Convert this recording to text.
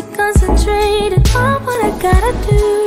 concentrated on what I gotta do.